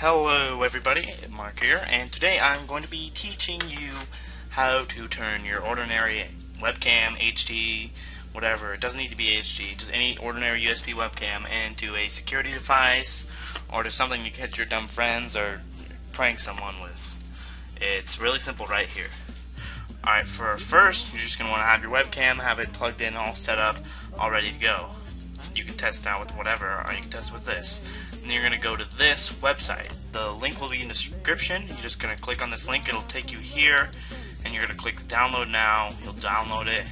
Hello everybody, Marc here, and today I'm going to be teaching you how to turn your ordinary webcam, HD, whatever, it doesn't need to be HD, just any ordinary USB webcam into a security device or to something you catch your dumb friends or prank someone with. It's really simple right here. Alright, for first, you're just going to want to have your webcam, have it plugged in, all set up, all ready to go. Can test out with whatever, or you can test with this and you're going to go to this website. The link will be in the description. You're just going to click on this link. It'll take you here, and you're going to click download now. You'll download it,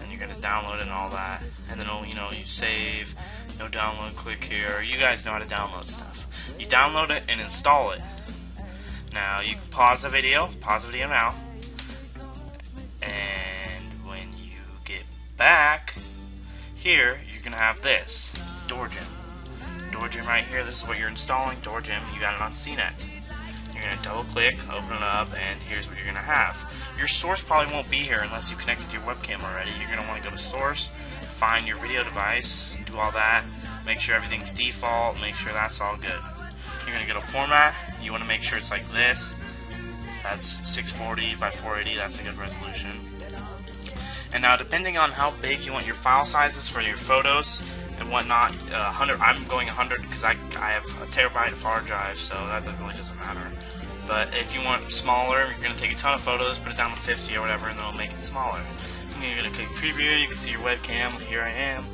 and you're going to download it and all that. And then, you know, you save, no download, click here. You guys know how to download stuff. You download it and install it. Now, you can pause the video, pause the video now, and when you get back here, to have this, Dorgem. Dorgem right here. This is what you're installing. Dorgem, you got it on CNET. You're going to double click, open it up, and here's what you're going to have. Your source probably won't be here unless you connected your webcam already. You're going to want to go to source, find your video device, do all that, make sure everything's default, make sure that's all good. You're going to go to format. You want to make sure it's like this. That's 640 by 480. That's a good resolution. And now, depending on how big you want your file sizes for your photos, and whatnot. Uh, 100. I'm going 100 because I, I have a terabyte of hard drive, so that really doesn't matter. But if you want smaller, you're going to take a ton of photos, put it down to 50 or whatever, and then it'll make it smaller. And you're going to click preview. You can see your webcam. Here I am.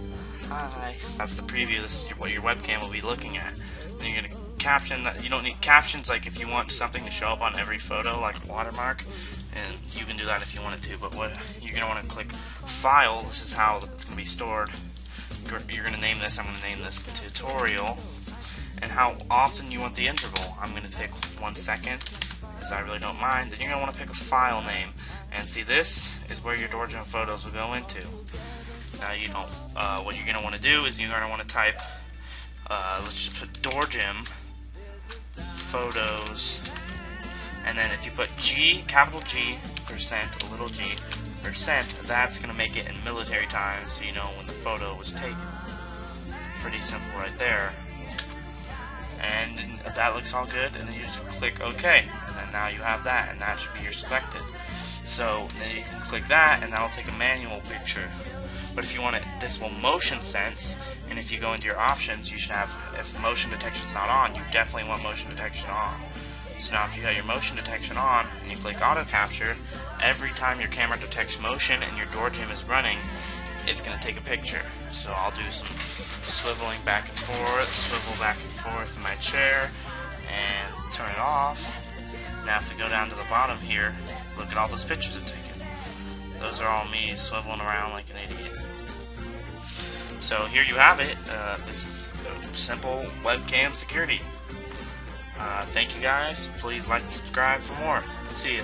Hi. That's the preview. This is what your webcam will be looking at. Then you're going to caption that. You don't need captions like if you want something to show up on every photo, like watermark. And you can do that if you wanted to. But what you're going to want to click File. This is how it's going to be stored you're going to name this, I'm going to name this tutorial, and how often you want the interval. I'm going to pick one second, because I really don't mind. Then you're going to want to pick a file name, and see this is where your Dorgem photos will go into. Now you don't, uh, what you're going to want to do is you're going to want to type, uh, let's just put Dorgem photos, and then if you put G, capital G, percent, a little g, percent, that's going to make it in military time so you know when the photo was taken. Pretty simple right there. And that looks all good, and then you just click OK, and then now you have that, and that should be your selected. So then you can click that, and that'll take a manual picture. But if you want it, this will motion sense, and if you go into your options, you should have, if motion detection is not on, you definitely want motion detection on. So now if you have your motion detection on and you click auto capture, every time your camera detects motion and your Dorgem is running, it's going to take a picture. So I'll do some swiveling back and forth, swivel back and forth in my chair, and turn it off. Now if we go down to the bottom here, look at all those pictures it's taken. Those are all me swiveling around like an idiot. So here you have it. Uh, this is simple webcam security. Uh, thank you guys. Please like and subscribe for more. See you.